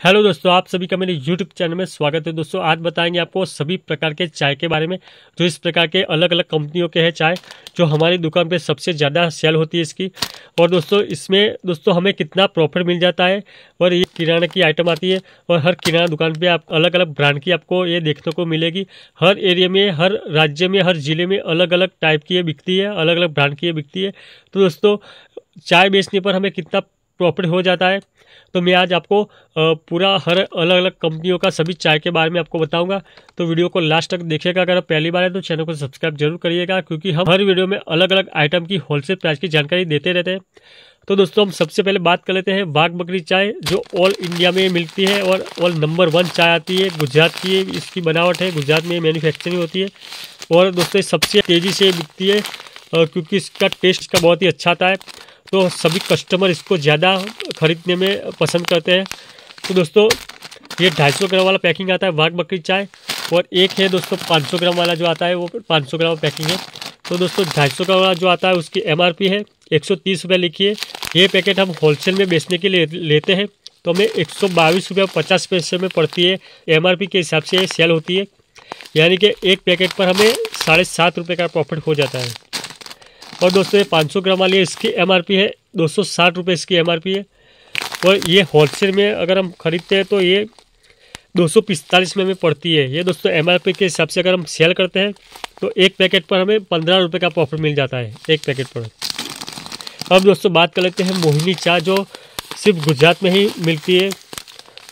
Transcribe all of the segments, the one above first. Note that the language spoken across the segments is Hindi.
हेलो दोस्तों, आप सभी का मेरे यूट्यूब चैनल में स्वागत है। दोस्तों, आज बताएँगे आपको सभी प्रकार के चाय के बारे में, जो इस प्रकार के अलग अलग कंपनियों के हैं चाय, जो हमारी दुकान पे सबसे ज़्यादा सेल होती है इसकी। और दोस्तों, इसमें दोस्तों, हमें कितना प्रॉफिट मिल जाता है और ये किराना की आइटम आती है और हर किराना दुकान पर आप अलग अलग ब्रांड की आपको ये देखने को मिलेगी। हर एरिया में, हर राज्य में, हर ज़िले में अलग अलग टाइप की ये बिकती है अलग अलग ब्रांड की ये बिकती है। तो दोस्तों, चाय बेचने पर हमें कितना प्रॉफिट हो जाता है। तो मैं आज आपको पूरा हर अलग अलग कंपनियों का सभी चाय के बारे में आपको बताऊँगा। तो वीडियो को लास्ट तक देखिएगा। अगर आप पहली बार है तो चैनल को सब्सक्राइब ज़रूर करिएगा, क्योंकि हम हर वीडियो में अलग अलग आइटम की होलसेल प्राइस की जानकारी देते रहते हैं। तो दोस्तों, हम सबसे पहले बात कर लेते हैं बाघ बकरी चाय, जो ऑल इंडिया में मिलती है और ऑल नंबर वन चाय आती है। गुजरात की इसकी बनावट है। गुजरात में मैन्युफैक्चरिंग होती है और दोस्तों सबसे तेज़ी से बिकती है क्योंकि इसका टेस्ट का बहुत ही अच्छा आता है। तो सभी कस्टमर इसको ज़्यादा ख़रीदने में पसंद करते हैं। तो दोस्तों, ये ढाई सौ ग्राम वाला पैकिंग आता है, वाघ बकरी चाय, और एक है दोस्तों पाँच सौ ग्राम वाला जो आता है, वो पाँच सौ ग्राम पैकिंग है। तो दोस्तों, ढाई सौ ग्राम वाला जो आता है, उसकी एमआरपी है, एक सौ तीस रुपये लिखिए। ये पैकेट हम होलसेल में बेचने के लिए लेते हैं। तो हमें एक सौ बाईस रुपये पचास पैसे में पड़ती है। एमआरपी के हिसाब से सेल होती है। यानी कि एक पैकेट पर हमें साढ़े सात रुपये का प्रॉफिट हो जाता है। और दोस्तों, ये 500 ग्राम वाली इसकी एमआरपी है। दो सौ इसकी एमआरपी है। और ये होलसेल में अगर हम ख़रीदते हैं तो ये दो सौ में हमें पड़ती है। ये दोस्तों एमआरपी के हिसाब से अगर हम सेल करते हैं तो एक पैकेट पर हमें पंद्रह रुपये का प्रॉफिट मिल जाता है, एक पैकेट पर। अब दोस्तों, बात कर लेते हैं मोहिनी चाय जो सिर्फ़ गुजरात में ही मिलती है,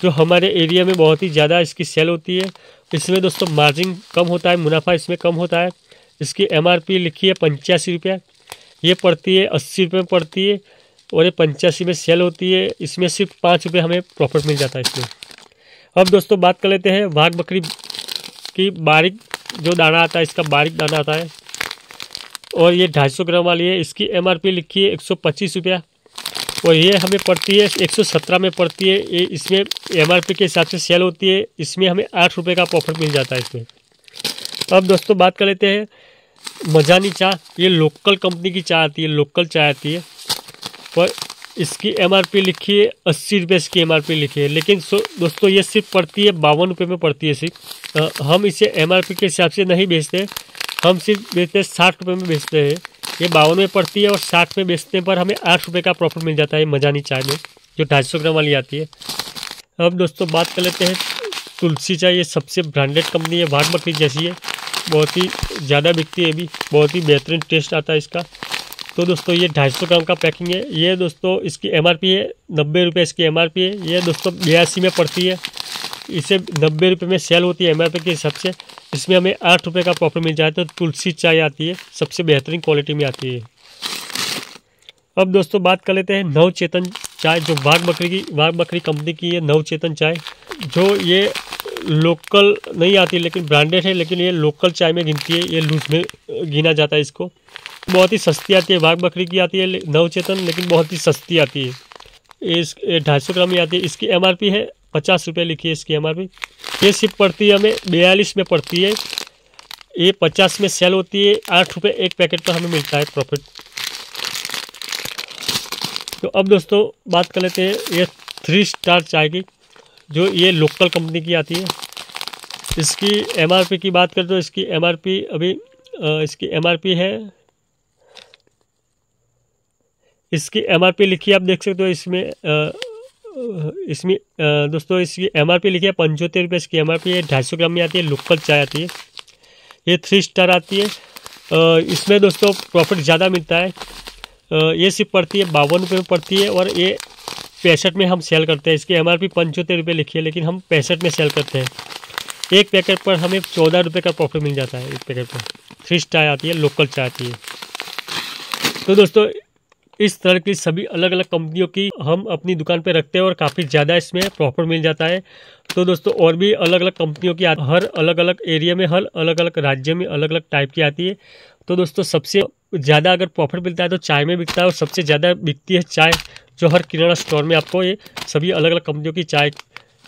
जो हमारे एरिया में बहुत ही ज़्यादा इसकी सेल होती है। इसमें दोस्तों, मार्जिन कम होता है, मुनाफा इसमें कम होता है। इसकी एमआरपी लिखी है, पंचासी रुपया। ये पड़ती है, अस्सी रुपये में पड़ती है और ये पंचासी में सेल होती है। इसमें सिर्फ़ पाँच रुपये हमें प्रॉफिट मिल जाता है इसमें। अब दोस्तों बात कर लेते हैं वाघ बकरी की बारीक जो दाना आता है, इसका बारीक दाना आता है। और ये ढाई सौ ग्राम वाली है, इसकी एमआरपी लिखी है एक सौ पच्चीस रुपया। और ये हमें पड़ती है एक सौ सत्रह में पड़ती है। ये इसमें एमआरपी के हिसाब से सेल होती है, इसमें हमें आठ रुपये का प्रॉफिट मिल जाता है इसमें। अब दोस्तों बात कर लेते हैं मजानी चाय ये लोकल कंपनी की चाय आती है लोकल चाय आती है। और इसकी एमआरपी लिखी है, अस्सी रुपये इसकी एमआरपी लिखी है। लेकिन दोस्तों, ये सिर्फ़ पड़ती है, बावन रुपये में पड़ती है सिर्फ़। हम इसे एमआरपी के हिसाब से नहीं बेचते, हम सिर्फ़ बेचते हैं, साठ रुपये में बेचते हैं। ये बावन में पड़ती है और साठ में बेचने पर हमें आठ रुपये का प्रॉफिट मिल जाता है मजानी चाय में जो ढाई सौ ग्राम वाली आती है। अब दोस्तों, बात कर लेते हैं, तुलसी चाय, ये सबसे ब्रांडेड कंपनी है बकरी जैसी है। बहुत ही ज़्यादा बिकती है अभी बहुत ही बेहतरीन टेस्ट आता है इसका। तो दोस्तों, ये ढाई सौ ग्राम का पैकिंग है। ये दोस्तों, इसकी एमआरपी है, नब्बे रुपये इसकी एमआरपी है। ये दोस्तों, बयासी में पड़ती है। इसे नब्बे रुपये में सेल होती है एमआरपी के हिसाब से। इसमें हमें आठ रुपये का प्रॉफिट मिल जाता है तो तुलसी चाय आती है, सबसे बेहतरीन क्वालिटी में आती है। अब दोस्तों, बात कर लेते हैं नव चेतन चाय, जो बाघ बकरी की बाघ बकरी कंपनी की है नव चेतन चाय, जो ये लोकल नहीं आती, लेकिन ब्रांडेड है, लेकिन ये लोकल चाय में गिनती है, ये लूज में गिना जाता है इसको। बहुत ही सस्ती आती है भाग बकरी की आती है नवचेतन, लेकिन बहुत ही सस्ती आती है। इस ढाई सौ ग्राम में आती है, इसकी एमआरपी है, पचास रुपये लिखी है इसकी एमआरपी ये सिर्फ़ पड़ती है हमें, बयालीस में पड़ती है। ये पचास में सेल होती है, आठ रुपये एक पैकेट पर हमें मिलता है प्रॉफिट। तो अब दोस्तों, बात कर लेते हैं ये थ्री स्टार चाय की। जो ये लोकल कंपनी की आती है। इसकी एमआरपी की बात करें तो इसकी एमआरपी अभी इसकी एमआरपी है। इसकी एमआरपी लिखी आप देख सकते हो इसमें इसमें दोस्तों इसकी एमआरपी लिखी है, पंचोत्तर रुपये इसकी एमआरपी है, ढाई सौ ग्राम में आती है लोकल चाय आती है। ये थ्री स्टार आती है। इसमें दोस्तों प्रॉफिट ज़्यादा मिलता है। ये सिर्फ़ पड़ती है, बावन रुपये में पड़ती है और ये पैंसठ में हम सेल करते हैं। इसकी एम आर पी पंचोत्तर रुपये लिखी है, लेकिन हम पैंसठ में सेल करते हैं। एक पैकेट पर हमें चौदह रुपये का प्रॉफिट मिल जाता है, एक पैकेट पर। फ्रिज चाय आती है लोकल चाय आती है। तो दोस्तों, इस तरह की सभी अलग अलग कंपनियों की हम अपनी दुकान पर रखते हैं और काफ़ी ज़्यादा इसमें प्रॉफिट मिल जाता है। तो दोस्तों, और भी अलग अलग कंपनियों की हर अलग अलग एरिया में, हर अलग अलग राज्य में अलग अलग टाइप की आती है। तो दोस्तों, सबसे ज़्यादा अगर प्रॉफिट मिलता है तो चाय में बिकता है और सबसे ज़्यादा बिकती है चाय जो हर किराना स्टोर में आपको ये सभी अलग अलग कंपनियों की चाय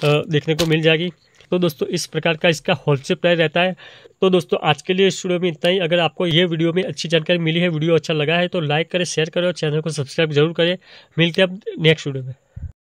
देखने को मिल जाएगी। तो दोस्तों, इस प्रकार का इसका होलसेल प्राइस रहता है। तो दोस्तों, आज के लिए इस वीडियो में इतना ही। अगर आपको ये वीडियो में अच्छी जानकारी मिली है वीडियो अच्छा लगा है तो लाइक करें शेयर करें और चैनल को सब्सक्राइब ज़रूर करें। मिलते हैं अब नेक्स्ट वीडियो में।